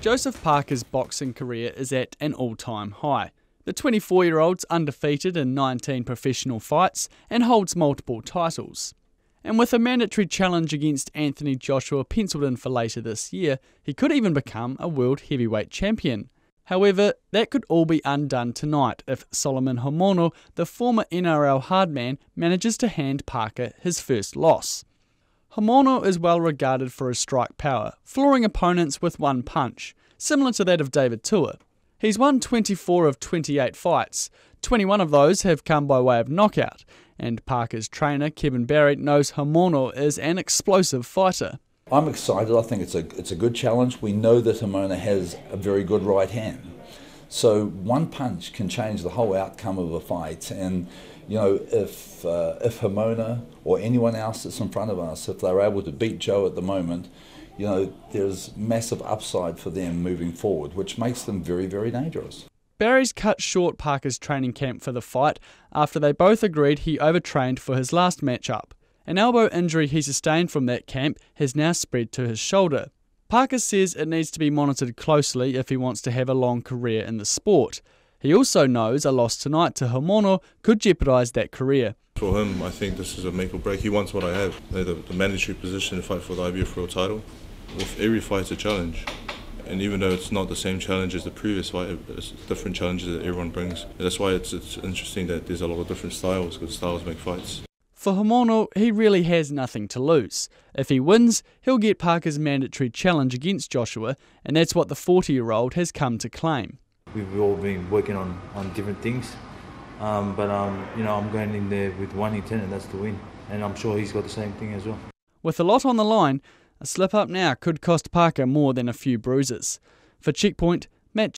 Joseph Parker's boxing career is at an all time high. The 24 year old's undefeated in 19 professional fights and holds multiple titles. And with a mandatory challenge against Anthony Joshua penciled in for later this year, he could even become a world heavyweight champion. However, that could all be undone tonight if Solomon Haumono, the former NRL hardman, manages to hand Parker his first loss. Haumono is well regarded for his strike power, flooring opponents with one punch, similar to that of David Tua. He's won 24 of 28 fights, 21 of those have come by way of knockout, and Parker's trainer Kevin Barry knows Haumono is an explosive fighter. I'm excited. I think it's a it's a good challenge. We know that Haumono has a very good right hand. So one punch can change the whole outcome of a fight. And you know, if uh, if Haumono or anyone else that's in front of us, if they're able to beat Joe at the moment, you know, there's massive upside for them moving forward, which makes them very, very dangerous. Barry's cut short Parker's training camp for the fight after they both agreed he overtrained for his last matchup. An elbow injury he sustained from that camp has now spread to his shoulder. Parker says it needs to be monitored closely if he wants to have a long career in the sport. He also knows a loss tonight to Haumono could jeopardise that career. For him, I think this is a make or break. He wants what I have, the, the mandatory position to fight for the IBF World title. With every fight, it's a challenge. And even though it's not the same challenge as the previous fight, it's different challenges that everyone brings. That's why it's, it's interesting that there's a lot of different styles, because styles make fights. For Haumono, he really has nothing to lose. If he wins, he'll get Parker's mandatory challenge against Joshua, and that's what the 40 year old has come to claim. We've all been working on, on different things, um, but um, you know I'm going in there with one intent, and that's to win. And I'm sure he's got the same thing as well. With a lot on the line, a slip up now could cost Parker more than a few bruises. For Checkpoint, Matt